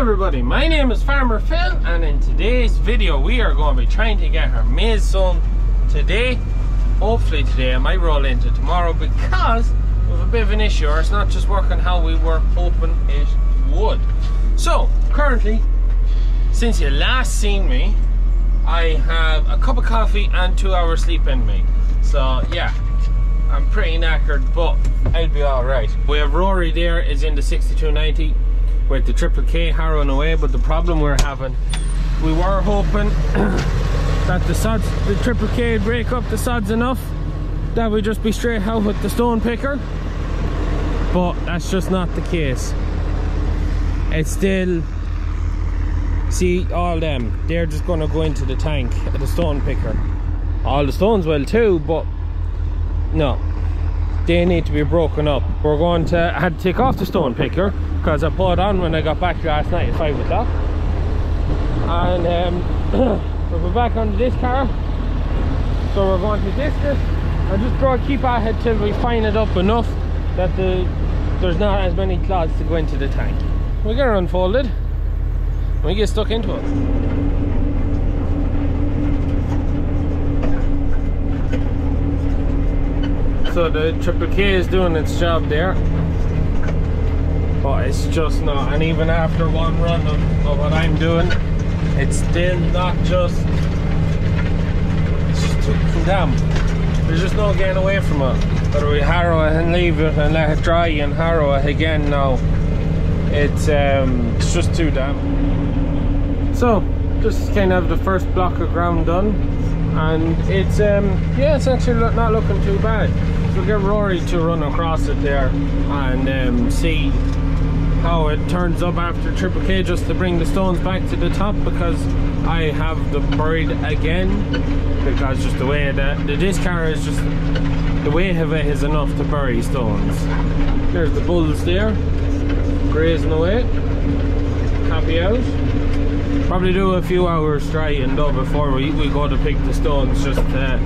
everybody, my name is Farmer Phil and in today's video we are going to be trying to get our maize sown today. Hopefully today, I might roll into tomorrow because we have a bit of an issue or it's not just working how we were hoping it would. So, currently, since you last seen me, I have a cup of coffee and two hours sleep in me. So yeah, I'm pretty knackered, but I'll be alright. We have Rory there, is in the 6290 with the Triple K harrowing away, but the problem we're having, we were hoping that the sods, the Triple K would break up the sods enough that we'd just be straight out with the stone picker, but that's just not the case. It's still, see all them, they're just gonna go into the tank, the stone picker. All the stones will too, but no, they need to be broken up. We're going to, had to take off the stone picker because I put it on when I got back last night at 5 o'clock. And um, we're back onto this car. So we're going to disc it and just to keep our head till we fine it up enough that the there's not as many clods to go into the tank. We get it unfolded we get stuck into it. So the Triple K is doing its job there but it's just not and even after one run of, of what I'm doing it's still not just it's just too damp there's just no getting away from it. Whether we harrow it and leave it and let it dry and harrow it again now. It's um it's just too damp so just kind of the first block of ground done. And it's um yeah it's actually not looking too bad. We'll get Rory to run across it there and um, see how it turns up after Triple K just to bring the stones back to the top because I have them buried again. Because just the way that the disc is just the weight of it is enough to bury stones. There's the bulls there. Grazing away happy out. Probably do a few hours drying though before we, we go to pick the stones just to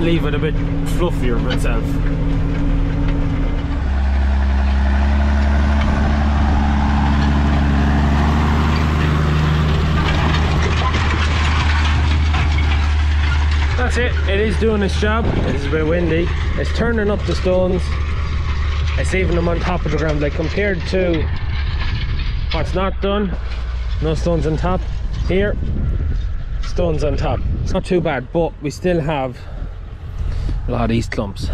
leave it a bit fluffier itself that's it. It is doing its job. It's a bit windy it's turning up the stones. It's leaving them on top of the ground. Like compared to what's not done no stones on top. Here stones on top. It's not too bad but we still have a lot of these clumps.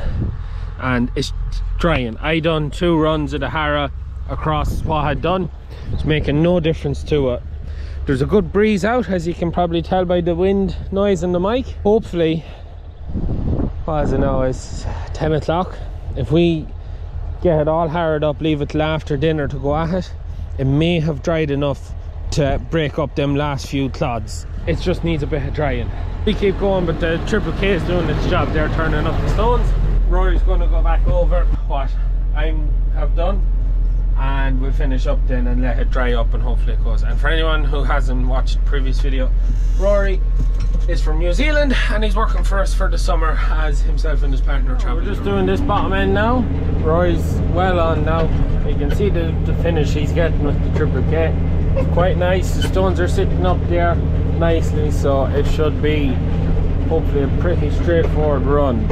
And it's drying. I done two runs of the harrow across what i had done. It's making no difference to it there's a good breeze out as you can probably tell by the wind noise in the mic. Hopefully as it now? It's 10 o'clock. If we get it all harrowed up leave it till after dinner to go at it it may have dried enough to break up them last few clods. It just needs a bit of drying. We keep going but the triple k is doing its job. They're turning up the stones. Rory's going to go back over what i have done and we'll finish up then and let it dry up and hopefully it goes and for anyone who hasn't watched previous video Rory is from New Zealand and he's working for us for the summer as himself and his partner travel. We're just doing this bottom end now. Rory's well on now. You can see the, the finish he's getting with the Triple K. Quite nice. The stones are sitting up there nicely so it should be hopefully a pretty straightforward run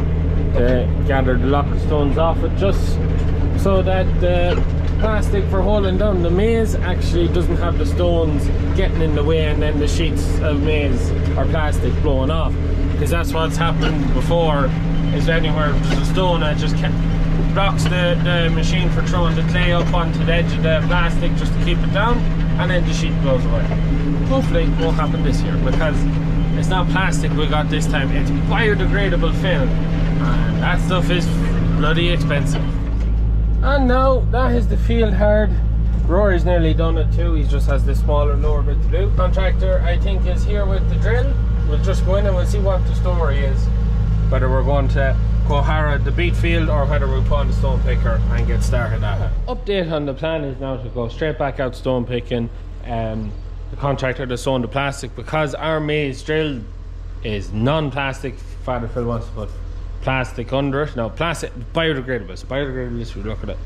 to gather the lock of stones off it just so that the plastic for holding down. The maize actually doesn't have the stones getting in the way and then the sheets of maize or plastic blowing off. Because that's what's happened before is anywhere there's a stone that just blocks the, the machine for throwing the clay up onto the edge of the plastic just to keep it down and then the sheet blows away. Hopefully it won't happen this year because it's not plastic we got this time it's biodegradable film. And that stuff is bloody expensive and now that is the field hard. Rory's nearly done it too. He just has this smaller lower bit to do. Contractor, I think, is here with the drill. We'll just go in and we'll see what the story is. Whether we're going to go harrow the beet field or whether we put on the stone picker and get started at it. Update on the plan is now to go straight back out stone picking. Um, the contractor that's on the plastic because our maize drill is non-plastic. Father Phil wants to put plastic under it. Now, plastic, biodegradable. Biodegradable, if we look at it.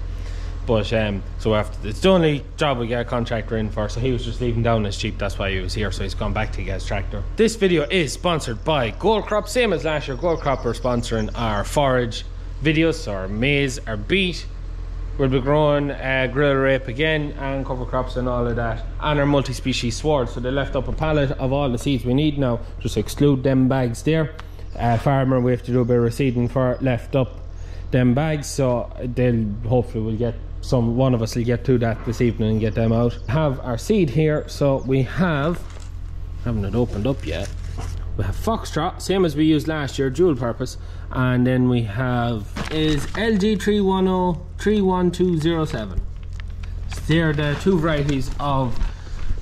But um, so after it's the only job we get a contractor in for. So he was just leaving down as cheap. That's why he was here. So he's gone back to get his tractor. This video is sponsored by Gold Crop. Same as last year, Gold Crop are sponsoring our forage videos, so our maize, our beet. We'll be growing uh, grill rape again and cover crops and all of that. And our multi-species sward. So they left up a pallet of all the seeds we need now. Just exclude them bags there. Uh, farmer, we have to do a bit of reseeding for left up them bags. So they'll hopefully we'll get some one of us will get to that this evening and get them out. Have our seed here. So we have haven't it opened up yet. We have Foxtrot, same as we used last year, dual purpose. And then we have is LG 310 31207. They're the two varieties of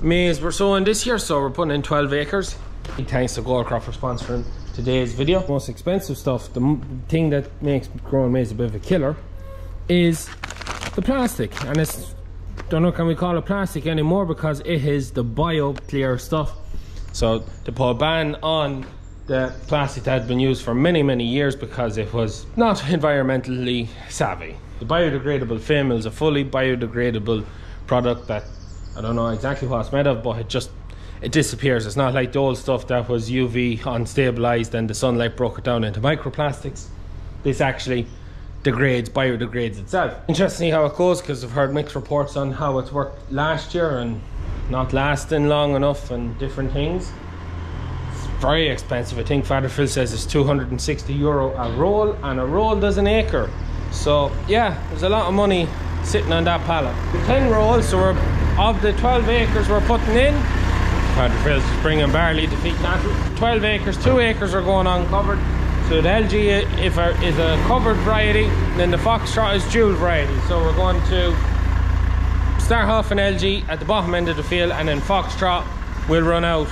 maize we're sowing this year, so we're putting in 12 acres. Thanks to Goldcrop for sponsoring today's video. Most expensive stuff, the thing that makes growing maize a bit of a killer is the plastic. And it's, don't know, can we call it plastic anymore because it is the bio clear stuff. So to put a ban on the plastic that had been used for many, many years because it was not environmentally savvy. The biodegradable film is a fully biodegradable product that I don't know exactly what it's made of, but it just it disappears. It's not like the old stuff that was UV unstabilized and the sunlight broke it down into microplastics. This actually degrades, biodegrades itself. Interesting how it goes because I've heard mixed reports on how it's worked last year and not lasting long enough and different things. It's very expensive. I think Father Phil says it's 260 euro a roll and a roll does an acre. So yeah, there's a lot of money sitting on that pallet. The 10 rolls, so of the 12 acres we're putting in, Father Phil's bringing barley to cattle. 12 acres, 2 acres are going uncovered. So the LG if a, is a covered variety, then the Foxtrot is dual variety. So we're going to start off an LG at the bottom end of the field and then Foxtrot will run out.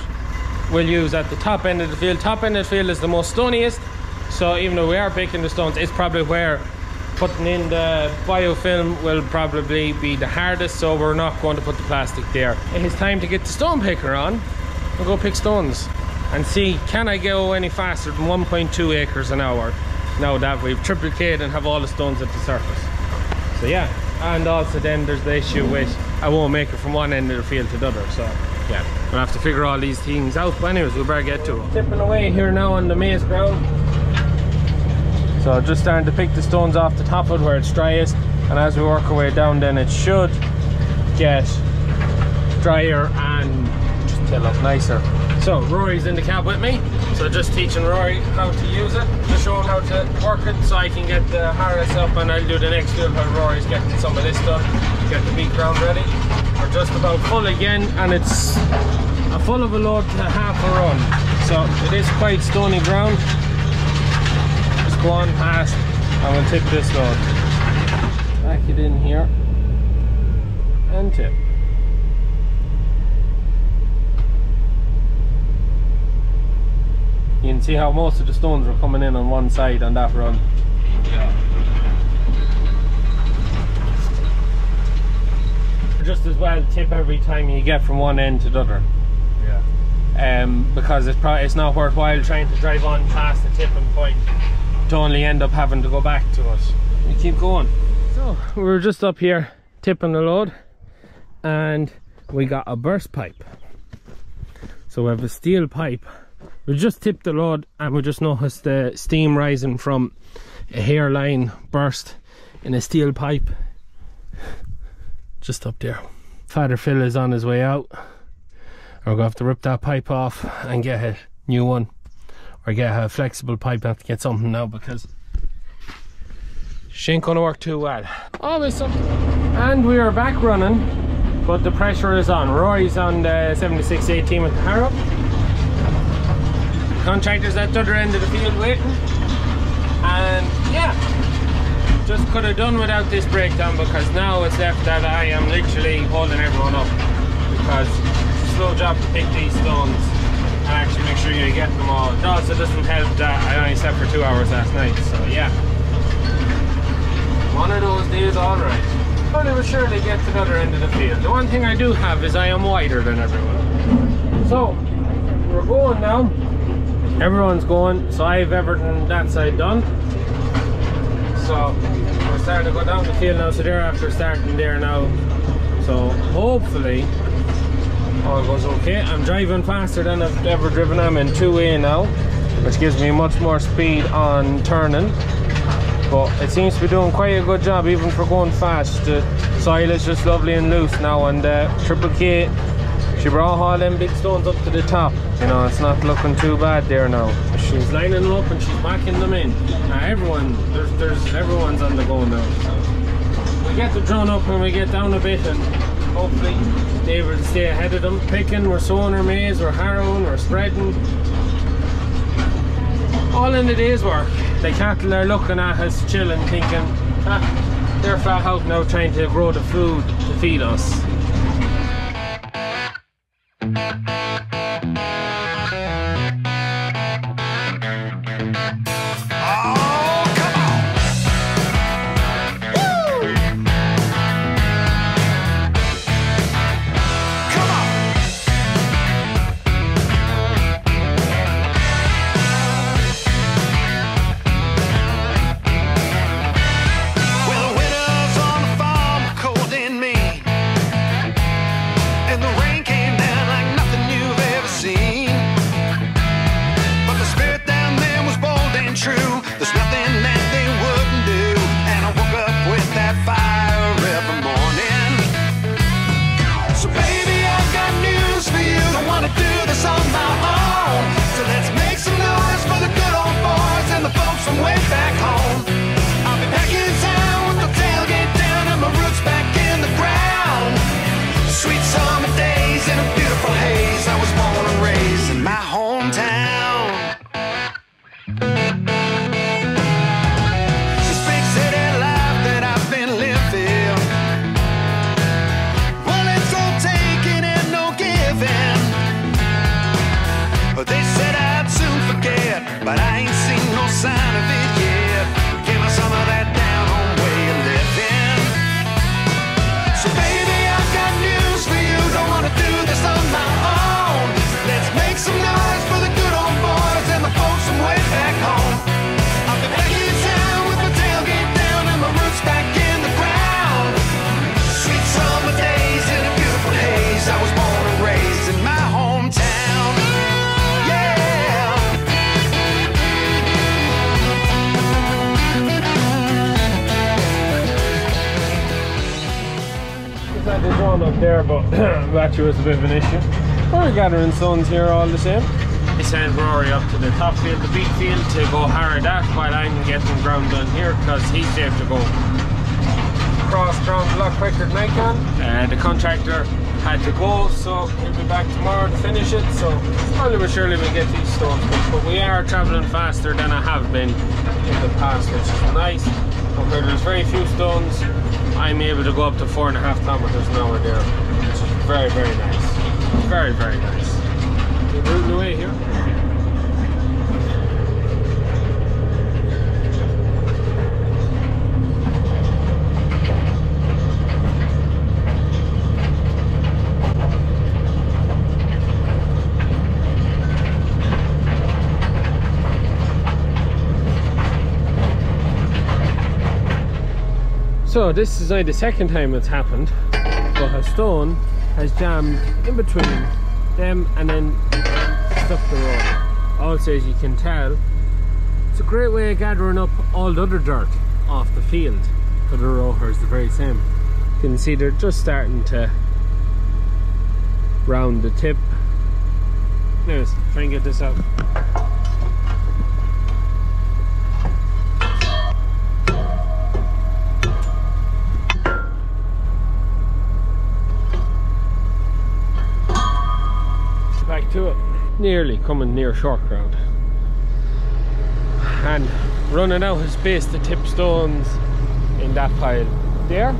We'll use at the top end of the field. Top end of the field is the most stoniest. So even though we are picking the stones, it's probably where putting in the biofilm will probably be the hardest so we're not going to put the plastic there. It is time to get the stone picker on. And go pick stones and see can I go any faster than 1.2 acres an hour now that we've triplicated and have all the stones at the surface? So yeah and also then there's the issue with I won't make it from one end of the field to the other so yeah. We'll have to figure all these things out but anyways we better get to it. Tipping away here now on the maize ground so just starting to pick the stones off the top of it where it's driest and as we work our way down then it should get drier and just nicer. So Rory's in the cab with me. So just teaching Rory how to use it, just showing how to work it so I can get the harness up. And I'll do the next field while Rory's getting some of this done, get the beet ground ready. We're just about full again and it's a full of a load to half a run. So it is quite stony ground go on past and we'll tip this load. Back it in here and tip. You can see how most of the stones are coming in on one side on that run. Yeah. Just as well tip every time you get from one end to the other. Yeah. Um, because it's probably it's not worthwhile trying to drive on past the tipping point to only end up having to go back to us. We keep going. So we are just up here tipping the load and we got a burst pipe. So we have a steel pipe. We just tipped the load and we just noticed the steam rising from a hairline burst in a steel pipe just up there. Father Phil is on his way out. We're to have to rip that pipe off and get a new one or get a flexible pipe I have to get something now because she ain't gonna work too well. Oh, something and we are back running but the pressure is on. Rory's on the 7618 with the Harrow contractors at the other end of the field waiting. And yeah just could have done without this breakdown because now it's left that I am literally holding everyone up because slow job to pick these stones actually make sure you get them all. It also doesn't help that I only slept for two hours last night, so yeah. One of those days, alright. But I was sure they get to the other end of the field. The one thing I do have is I am wider than everyone. So, we're going now. Everyone's going, so I have everything that side done. So we're starting to go down the field now. So they're after starting there now. So hopefully all goes okay. I'm driving faster than I've ever driven. I'm in 2A now, which gives me much more speed on turning. But it seems to be doing quite a good job even for going fast. The soil is just lovely and loose now and uh, Triple K she brought all them big stones up to the top. You know, it's not looking too bad there now. She's lining them up and she's backing them in. Now everyone, there's, there's, everyone's on the go now. So we get the drone up when we get down a bit and hopefully they will stay ahead of them. Picking, we're sowing our maize, we're harrowing, we're spreading. All in the day's work. The cattle are looking at us chilling thinking, ah, they're flat out now trying to grow the food to feed us. There, but battery was a bit of an issue. We're gathering sons here all the same. I sent Rory up to the top field, the beet field, to go hard that while I'm getting ground done here because he's safe to go cross ground a lot quicker than I can. Uh, the contractor had to go, so he'll be back tomorrow to finish it. So slowly but surely we'll get these stones, but we are travelling faster than I have been in the past, which is nice. There's very few stones I'm able to go up to four and a half kilometers an hour there, which is very, very nice. Very, very nice. Rooting away here. So this is only the second time it's happened, but her stone has jammed in between them and then stuck the road. Also as you can tell, it's a great way of gathering up all the other dirt off the field for the rowers, the very same. You can see they're just starting to round the tip. Anyways, try and get this out. to it. Nearly coming near short ground. And running out of space to tip stones in that pile there.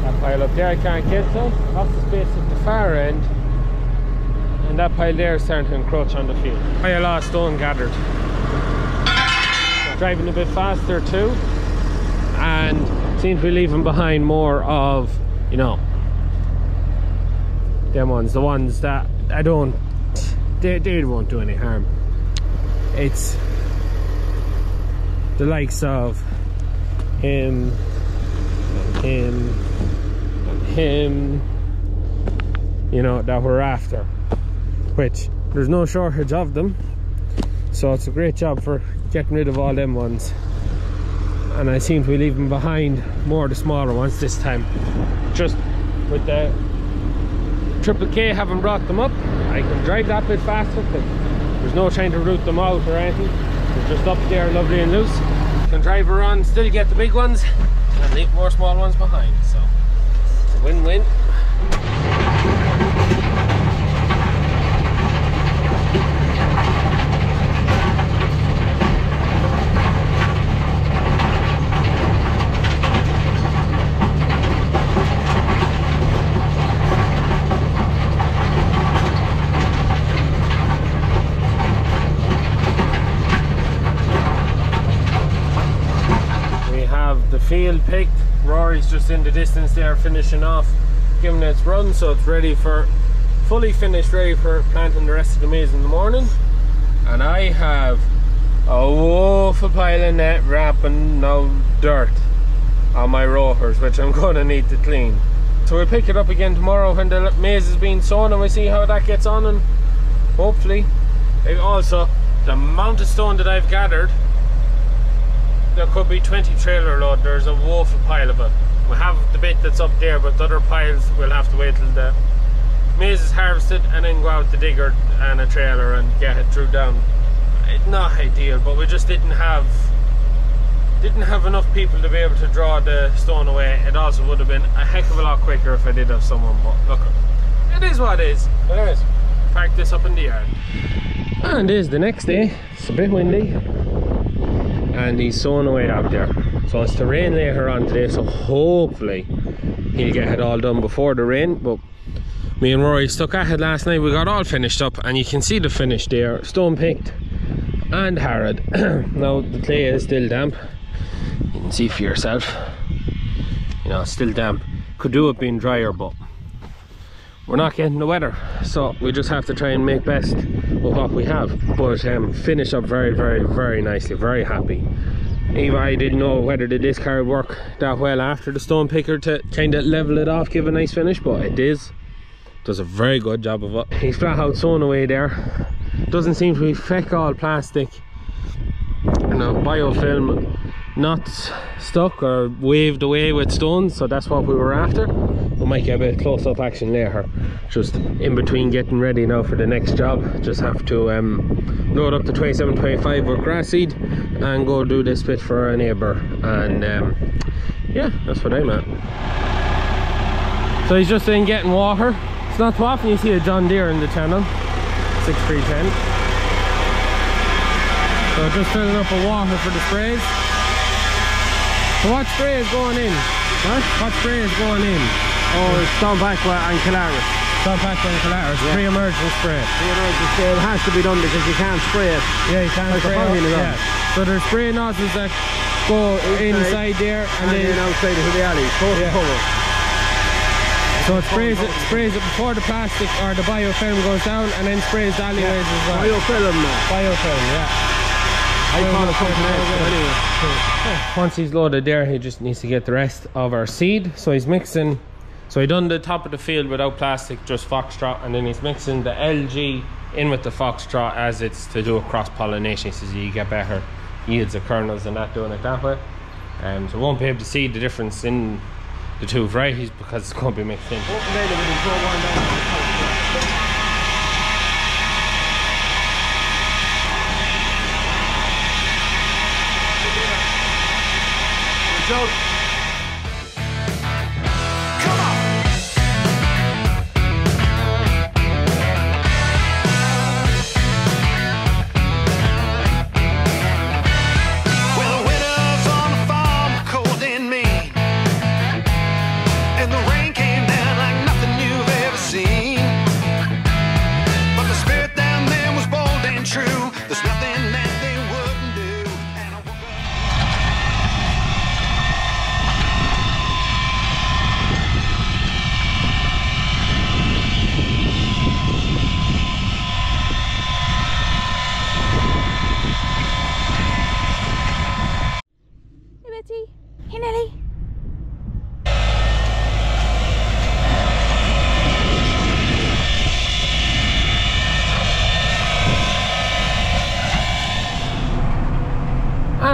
That pile up there I can't get to. Lots of space at the far end. And that pile there is starting to encroach on the field. A lot of stone gathered. Driving a bit faster too. And seem to be leaving behind more of, you know, them ones, the ones that I don't they, they won't do any harm it's the likes of him, him, him, you know, that we're after. Which there's no shortage of them. So it's a great job for getting rid of all them ones. And I seem to be leaving behind more of the smaller ones this time. Just with the Triple K having brought them up, I can drive that bit faster because there's no trying to route them out or anything. They're just up there lovely and loose. Can drive around, still get the big ones and leave more small ones behind. So win-win. field picked. Rory's just in the distance there finishing off, giving it its run so it's ready for, fully finished, ready for planting the rest of the maize in the morning. And I have a woeful pile of net wrapping now dirt on my rotors which I'm going to need to clean. So we'll pick it up again tomorrow when the maize is being sown and we see how that gets on and hopefully also the amount of stone that I've gathered there could be 20 trailer load there's a woeful pile of it we have the bit that's up there but the other piles we'll have to wait till the maize is harvested and then go out the digger and a trailer and get it through down. It's not ideal but we just didn't have didn't have enough people to be able to draw the stone away. It also would have been a heck of a lot quicker if I did have someone but look it is what it is. But anyways park this up in the yard. And it is the next day. It's a bit windy. And he's sowing away out there so it's to rain later on today so hopefully he'll get it all done before the rain but me and Rory stuck at it last night. We got all finished up and you can see the finish there stone picked and harrowed now the clay is still damp. You can see for yourself. You know still damp. Could do it being drier but we're not getting the weather so we just have to try and make best with what we have. But um finish up very very very nicely. Very happy even I didn't know whether the discard work that well after the stone picker to kind of level it off give a nice finish but it is. Does Does a very good job of it. He's flat out sown away there. Doesn't seem to be feck all plastic. You know biofilm not stuck or waved away with stones so that's what we were after we might get a bit close-up action later just in between getting ready now for the next job. Just have to um, load up the 2725 with grass seed and go do this bit for our neighbor and um, yeah that's what I'm at. So he's just in getting water. It's not too often you see a John Deere in the channel 6310 so just filling up a water for the sprays. So what spray is going in? What? What spray is going in? Oh, it's Aqua and Calaris. Stomp Aqua and Calaris, yeah. pre-emergent spray. Pre-emergent spray, it has to be done because you can't spray it. Yeah, you can't like spray it. Yeah. So there's spray nozzles that go inside, inside there and, and then, then outside into the alley, yeah. cover. So it sprays it, sprays it before the plastic or the biofilm goes down and then sprays the alleyways yeah. as well. Biofilm. Biofilm, yeah. I call it something else, anyway. Once he's loaded there, he just needs to get the rest of our seed. So he's mixing, so he done the top of the field without plastic, just foxtrot, and then he's mixing the LG in with the foxtrot as it's to do a cross-pollination, so you get better yields of kernels and that doing it that way. Um, so won't be able to see the difference in the two varieties because it's going to be mixed in.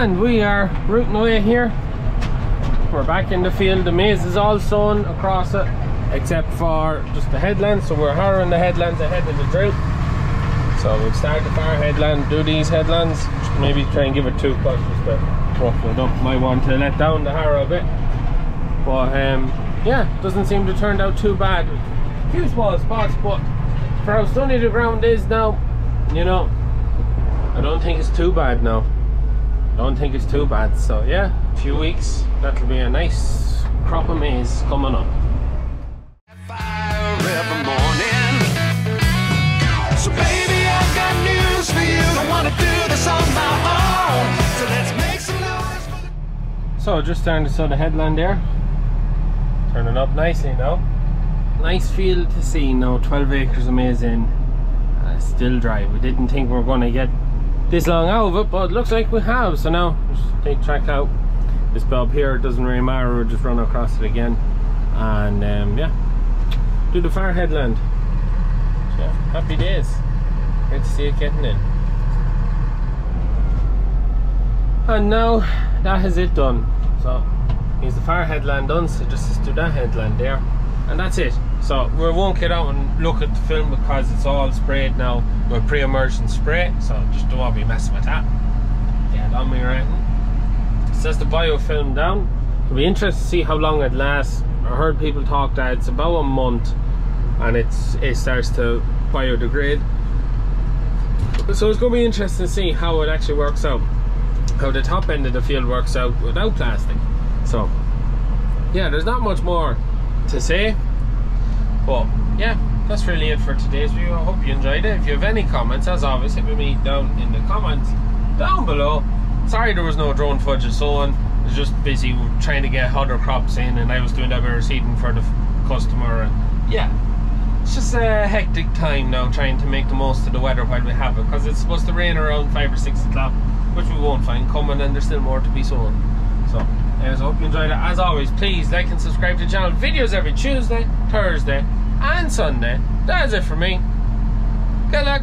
And we are rooting away here. We're back in the field. The maize is all sown across it, except for just the headlands. So we're harrowing the headlands ahead of the drill. So we'll start the far headland, do these headlands, maybe try and give it two pushes to roughen it up. Might want to let down the harrow a bit. But um, yeah, doesn't seem to turn out too bad. A few small spots, but for how sunny the ground is now, you know, I don't think it's too bad now. Don't think it's too bad. So yeah, a few weeks, that'll be a nice crop of maize coming up. fire every morning. So baby, I've got news for you. I wanna do this on my own. So let's make some noise for the So just starting to sow the headland there. Turning up nicely now. Nice field to see now, 12 acres of maize in. Uh, still dry. We didn't think we were going to get this long it, but looks like we have. So now, just take track out. This bulb here, it doesn't really matter, we'll just run across it again. And um, yeah, do the far headland. So, happy days. Great to see it getting in. And now that is it done. So here's the far headland done, so just do that headland there. And that's it. So we won't get out and look at the film because it's all sprayed now with pre-emergence spray. So just don't want to be messing with that. Yeah, on me right. Says the biofilm down. It'll be interesting to see how long it lasts. I heard people talk that it's about a month and it's it starts to biodegrade. So it's going to be interesting to see how it actually works out how the top end of the field works out without plastic. So, yeah, there's not much more to say. But, yeah, that's really it for today's video. I hope you enjoyed it. If you have any comments, as always, hit me down in the comments down below. Sorry there was no drone footage and so on. I was just busy trying to get other crops in and I was doing that with seeding for the customer. And yeah, it's just a hectic time now trying to make the most of the weather while we have it because it's supposed to rain around 5 or 6 o'clock which we won't find coming and there's still more to be sown so anyways I hope you enjoyed it. As always please like and subscribe to the channel. Videos every Tuesday Thursday and Sunday. That is it for me. Good luck